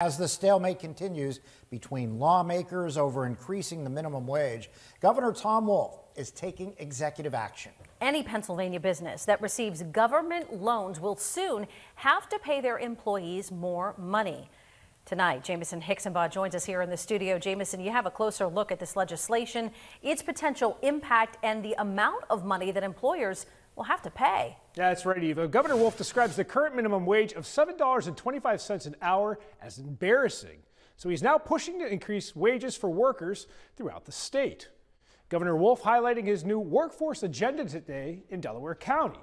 As the stalemate continues between lawmakers over increasing the minimum wage, Governor Tom Wolf is taking executive action. Any Pennsylvania business that receives government loans will soon have to pay their employees more money. Tonight, Jamison Hixenbaugh joins us here in the studio. Jamison, you have a closer look at this legislation, its potential impact, and the amount of money that employers will have to pay. That's right, Eva. Governor Wolf describes the current minimum wage of $7.25 an hour as embarrassing. So he's now pushing to increase wages for workers throughout the state. Governor Wolf highlighting his new workforce agenda today in Delaware County.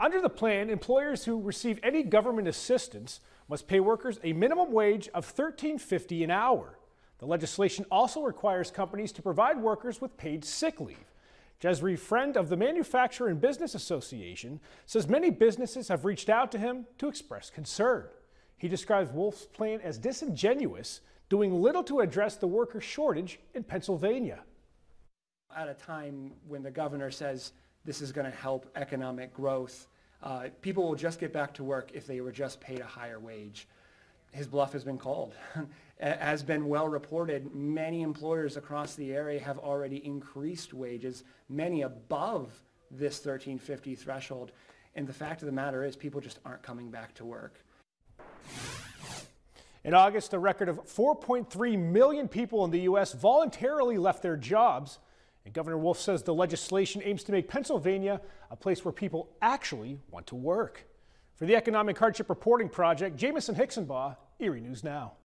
Under the plan, employers who receive any government assistance must pay workers a minimum wage of $13.50 an hour. The legislation also requires companies to provide workers with paid sick leave. Jesri Friend of the Manufacturer and Business Association says many businesses have reached out to him to express concern. He describes Wolf's plan as disingenuous, doing little to address the worker shortage in Pennsylvania. At a time when the governor says this is going to help economic growth, uh, people will just get back to work if they were just paid a higher wage his bluff has been called. Has been well reported, many employers across the area have already increased wages, many above this 1350 threshold. And the fact of the matter is people just aren't coming back to work. In August, a record of 4.3 million people in the U.S. voluntarily left their jobs. And Governor Wolf says the legislation aims to make Pennsylvania a place where people actually want to work. For the Economic Hardship Reporting Project, Jamison Hixenbaugh, Erie News Now.